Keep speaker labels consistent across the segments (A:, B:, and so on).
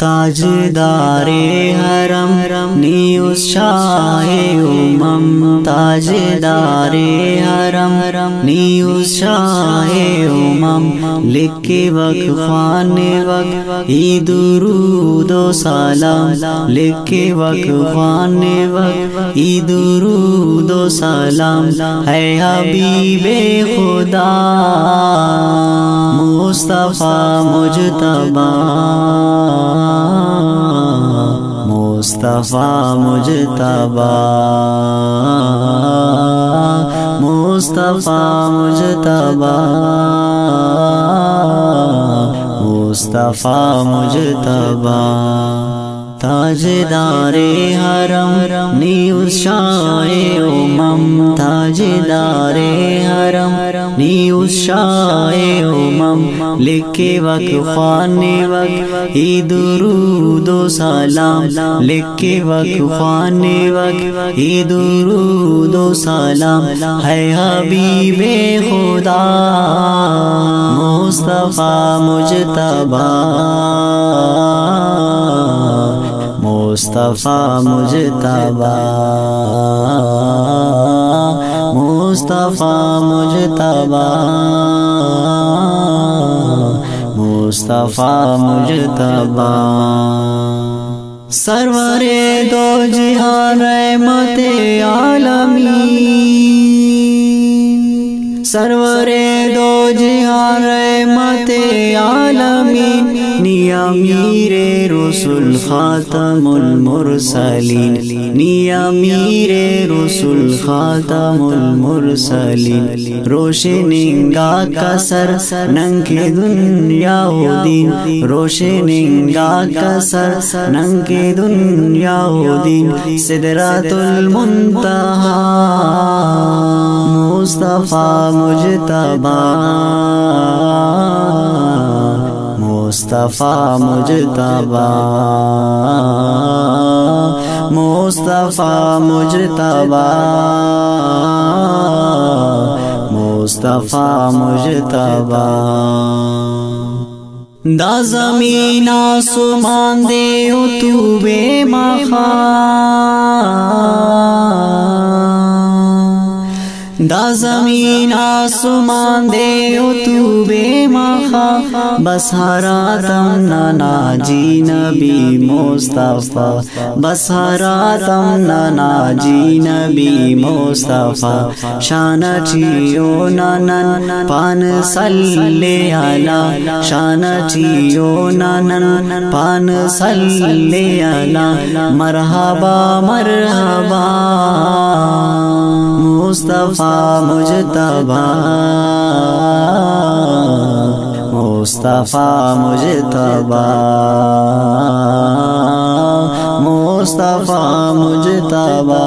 A: تاج دار حرم نیوز شاہ امم تاج دار حرم نیوز شاہ امم، لکھ کے وقت خوان وقت عید درود و سلام، لکھ کے وقت خوان وقت عید درود و سلام ہے حبیب خدا۔ مصطفیٰ مجتبہ مصطفیٰ مجتبہ مصطفیٰ مجتبہ مصطفیٰ مجتبہ تاج دار حرم، نیوز شاہ امم۔ تاج دار حرم نیوز شاہ امم لکھ وقت خوان وقت عید درود و سلام لکھ وقت خوان وقت عید درود و سلام ہے حبیب خدا، مصطفیٰ مجتبہ مصطفیٰ مجتبہ مصطفیٰ مجتبہ مصطفیٰ مجتبہ سرور دو جہان رحمت عالمی سرور دو جہان رحمت عالمی نیا میر رسول خاتم المرسلین نیا میر رسول خاتم المرسلین۔ روشننگا کا سر ننگ دنیا و دین۔ روشننگا کا سر ننگ دنیا و دین۔ صدرات المنتہا، مصطفیٰ مجتبہ مصطفیٰ مجتبہ مصطفیٰ مجتبہ مصطفیٰ مجتبہ دا زمین آسمان دے تو بے مخا۔ دا زمین آسمان دے تو بے مخا بس ہرا تم نانا جی نبی مصطفیٰ، بس ہرا تم نانا جی نبی مصطفیٰ۔ شان چیو نانن، پان صلی علی، شان چیو نانن، پان صلی علی۔ مرحبا مرحبا۔ مصطفیٰ مجتبہ مصطفیٰ مجتبہ مصطفیٰ مجتبہ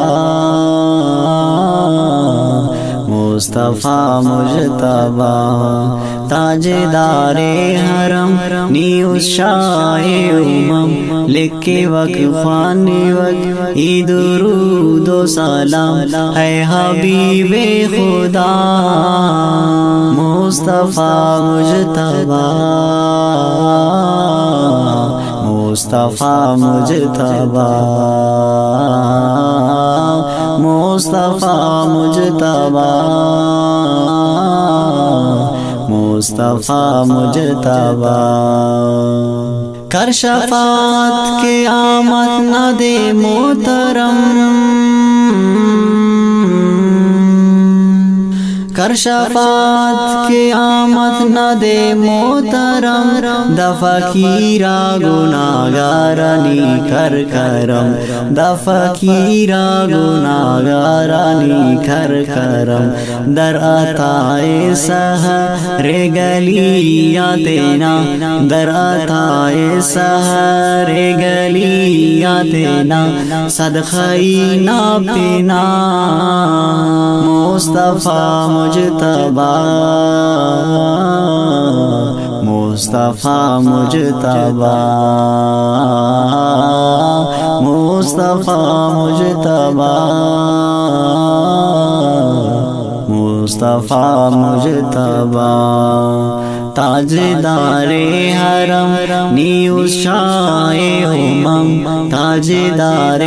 A: مصطفیٰ مجتبہ تاج دار حرم، نیوز شاہ امم، لکھ وقت خوان وقت، عید درود و سلام ہے حبیب خدا، مصطفیٰ مجتبہ مصطفیٰ مجتبہ مصطفیٰ مجتبہ مصطفیٰ مجتبہ کر شفاعت کے آمد نہ دے محترم۔ کر شفاعت کے آمد نہ دے محترم، دفع کیرا گناگارانی کر کرم، دفع کیرا گناگارانی کر کرم۔ در عطائے سہر گلی یا تینا، در عطائے سہر گلی یا تینا صدقائی نا پینا مصطفیٰ مجتبہ مصطفیٰ مجتبہ مصطفیٰ مجتبہ مصطفیٰ مجتبہ تاجدار حرم نیو شاہ امم، تاجدار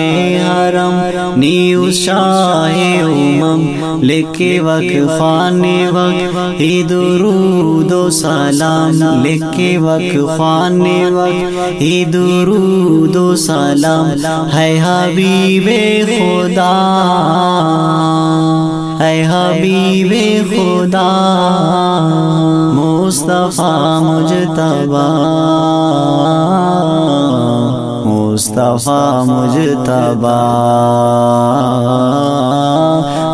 A: حرم نیو شاہ امم، لکھے وقت خان وقت، ہی درود و سلام، لکھے وقت خان وقت، ہی درود و سلام، ہے حبیب خدا۔ اے حبیب خدا مصطفیٰ مجتبا مصطفیٰ مجتبا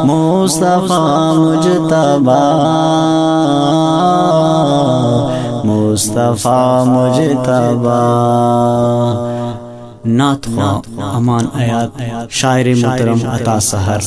A: مصطفیٰ مجتبا مصطفیٰ مجتبا نعت خواہ امان آیات شاعر محترم عطا سہر۔